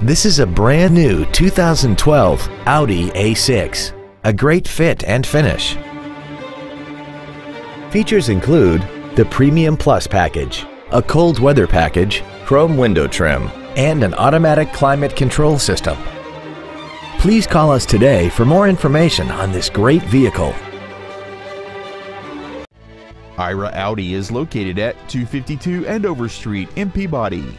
This is a brand new 2012 Audi A6. A great fit and finish. Features include the Premium Plus package, a cold weather package, chrome window trim, and an automatic climate control system. Please call us today for more information on this great vehicle. Ira Audi is located at 252 Andover Street in Peabody.